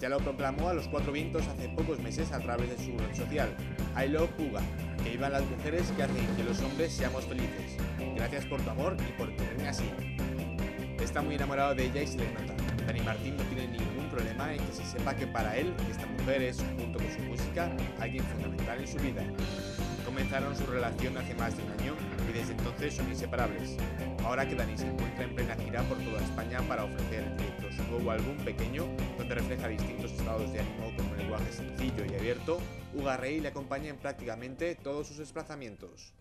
Ya lo proclamó a los cuatro vientos hace pocos meses a través de su red social, I Love Uga, que iban las mujeres que hacen que los hombres seamos felices. Gracias por tu amor y por tenerme así. Está muy enamorado de ella y se le nota. Dani Martín no tiene ningún problema en que se sepa que para él esta mujer es, junto con su música, alguien fundamental en su vida. Comenzaron su relación hace más de un año son inseparables. Ahora que Dani se encuentra en plena gira por toda España para ofrecer en directo su nuevo álbum pequeño, donde refleja distintos estados de ánimo con un lenguaje sencillo y abierto, Uga Rey le acompaña en prácticamente todos sus desplazamientos.